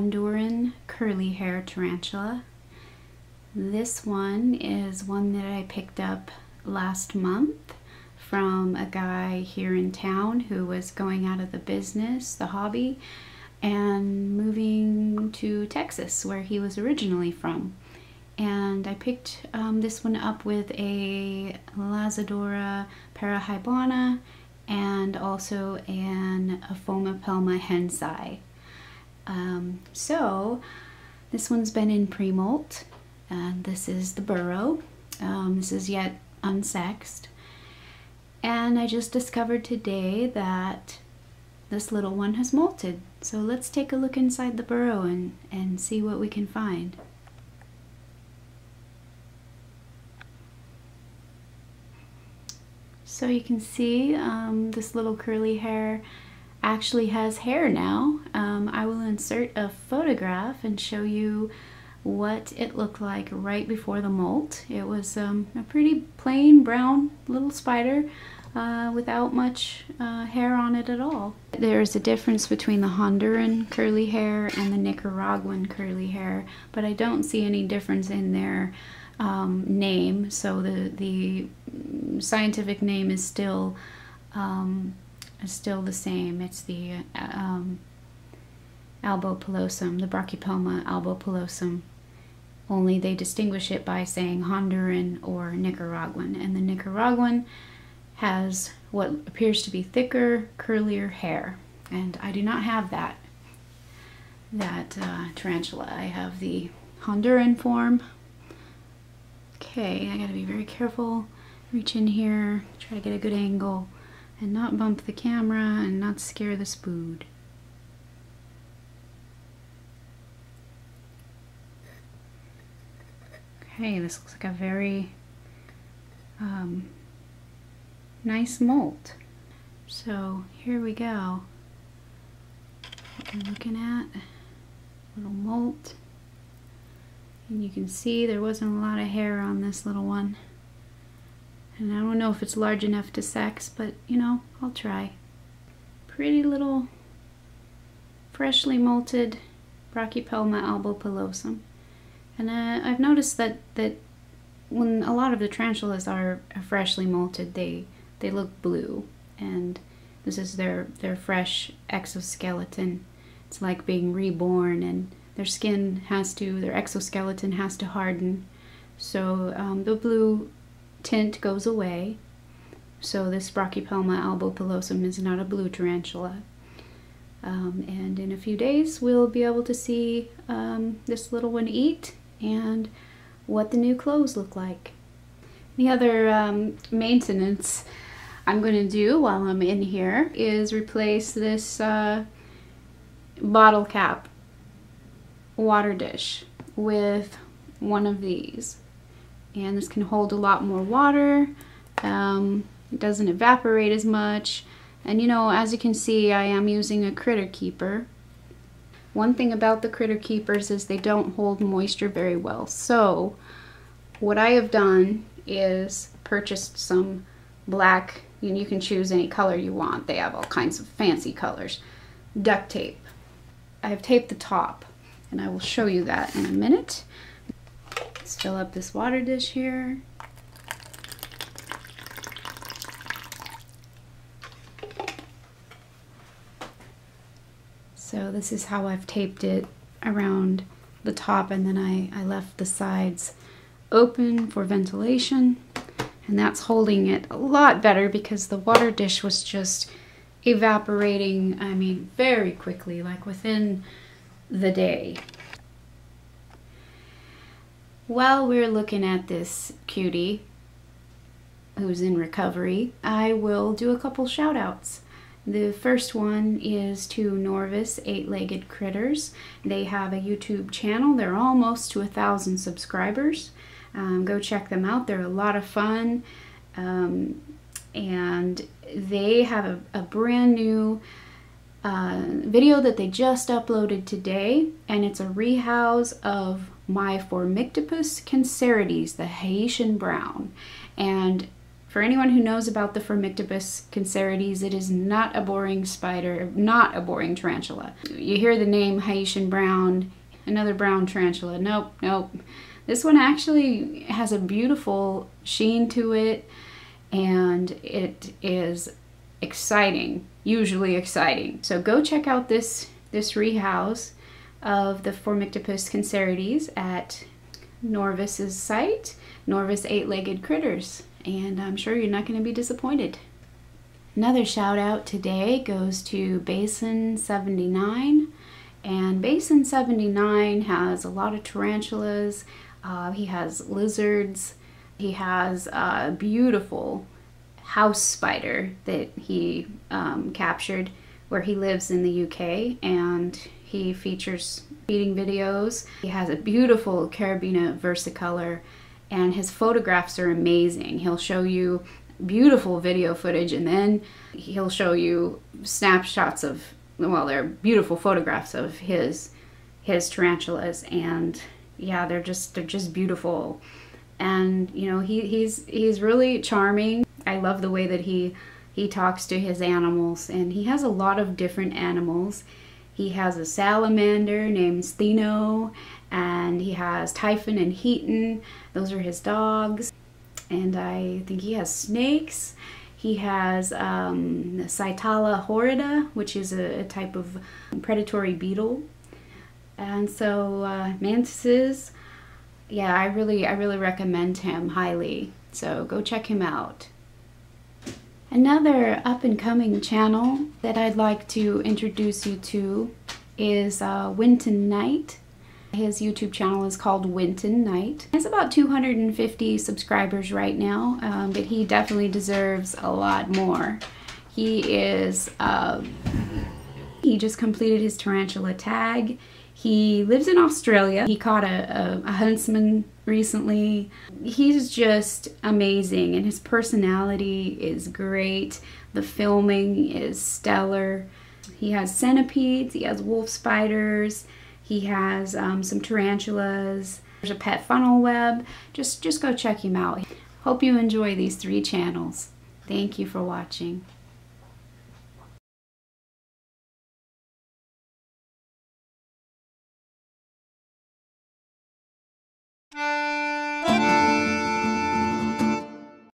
Honduran curly hair tarantula. This one is one that I picked up last month from a guy here in town who was going out of the business, the hobby, and moving to Texas, where he was originally from. And I picked um, this one up with a Lasiodora parahybana and also an Aphonopelma hentzi. Um, so this one's been in pre-molt and this is the burrow. Um, this is yet unsexed. And I just discovered today that this little one has molted. So let's take a look inside the burrow and, and see what we can find. So you can see um, this little curly hair actually has hair now. Um, I will insert a photograph and show you what it looked like right before the molt. It was um, a pretty plain brown little spider uh, without much uh, hair on it at all. There's a difference between the Honduran curly hair and the Nicaraguan curly hair, but I don't see any difference in their um, name. So the the scientific name is still um, is still the same. It's the um, albopilosum, the Brachypelma albopilosum. Only they distinguish it by saying Honduran or Nicaraguan, and the Nicaraguan has what appears to be thicker, curlier hair, and I do not have that that uh, tarantula. I have the Honduran form, Okay, I gotta be very careful. Reach in here, try to get a good angle, and not bump the camera and not scare the spood. Okay, this looks like a very um, nice molt. So here we go. What we're looking at, little molt. And you can see there wasn't a lot of hair on this little one. And I don't know if it's large enough to sex, but you know, I'll try. Pretty little freshly molted Brachypelma albopilosum. And uh, I've noticed that, that when a lot of the tarantulas are freshly molted, they, they look blue. And this is their, their fresh exoskeleton. It's like being reborn and their skin has to, their exoskeleton has to harden. So um, the blue tint goes away. So this Brachypelma albopilosum is not a blue tarantula. Um, and in a few days we'll be able to see um, this little one eat and what the new clothes look like. The other um, maintenance I'm going to do while I'm in here is replace this uh, bottle cap water dish with one of these. And this can hold a lot more water. Um, it doesn't evaporate as much. And you know, as you can see, I am using a critter keeper. One thing about the critter keepers is they don't hold moisture very well. So what I have done is purchased some black, and you can choose any color you want. They have all kinds of fancy colors. Duct tape. I have taped the top and I will show you that in a minute. Let's fill up this water dish here. So this is how I've taped it around the top and then I, I left the sides open for ventilation and that's holding it a lot better because the water dish was just evaporating I mean very quickly like within the day. While we're looking at this cutie who's in recovery, I will do a couple shout outs. The first one is to Norvis Eight Legged Critters. They have a YouTube channel. They're almost to a thousand subscribers. Um, go check them out. They're a lot of fun. Um, and they have a, a brand new uh, video that they just uploaded today, and it's a rehouse of my Phormictopus cancerides, the Haitian brown. And For anyone who knows about the Phormictopus cancerides, it is not a boring spider, not a boring tarantula. You hear the name Haitian brown, another brown tarantula. Nope, nope. This one actually has a beautiful sheen to it and it is exciting, usually exciting. So go check out this, this rehouse of the Phormictopus cancerides at Norvis's site, Norvis Eight-Legged Critters. And I'm sure you're not going to be disappointed. Another shout out today goes to Basin 79 and Basin 79 has a lot of tarantulas, uh, he has lizards, he has a beautiful house spider that he um, captured where he lives in the UK and he features feeding videos. He has a beautiful Caribena versicolor and his photographs are amazing. He'll show you beautiful video footage and then he'll show you snapshots of well they're beautiful photographs of his his tarantulas and yeah they're just they're just beautiful and you know he, he's he's really charming i love the way that he he talks to his animals and he has a lot of different animals he has a salamander named Stheno and he has Typhon and Heaton. Those are his dogs. And I think he has snakes. He has um, Psittala horrida, which is a, a, type of predatory beetle. And so uh, mantises, yeah, I really, I really recommend him highly. So go check him out. Another up and coming channel that I'd like to introduce you to is uh, Winton Night. His YouTube channel is called Winton Night. He has about 250 subscribers right now, um, but he definitely deserves a lot more. He is, uh, he just completed his tarantula tag. He lives in Australia. He caught a, a, a huntsman recently. He's just amazing and his personality is great. The filming is stellar. He has centipedes, he has wolf spiders, he has um, some tarantulas. There's a pet funnel web. Just, just go check him out. Hope you enjoy these three channels. Thank you for watching.